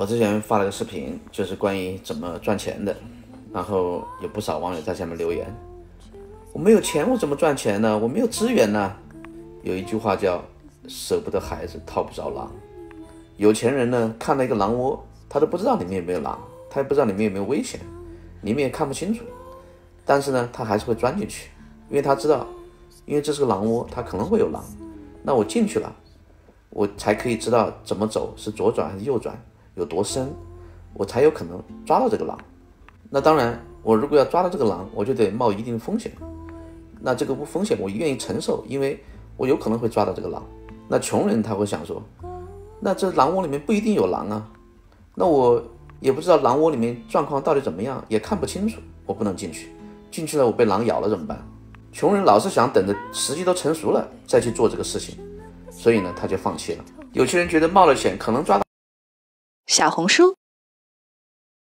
我之前发了个视频，就是关于怎么赚钱的，然后有不少网友在下面留言：“我没有钱，我怎么赚钱呢？我没有资源呢。”有一句话叫“舍不得孩子套不着狼”。有钱人呢，看到一个狼窝，他都不知道里面有没有狼，他也不知道里面有没有危险，里面也看不清楚，但是呢，他还是会钻进去，因为他知道，因为这是个狼窝，他可能会有狼。那我进去了，我才可以知道怎么走，是左转还是右转。有多深，我才有可能抓到这个狼。那当然，我如果要抓到这个狼，我就得冒一定的风险。那这个风险我愿意承受，因为我有可能会抓到这个狼。那穷人他会想说，那这狼窝里面不一定有狼啊。那我也不知道狼窝里面状况到底怎么样，也看不清楚，我不能进去。进去了我被狼咬了怎么办？穷人老是想等着时机都成熟了再去做这个事情，所以呢他就放弃了。有些人觉得冒了险可能抓到。小红书。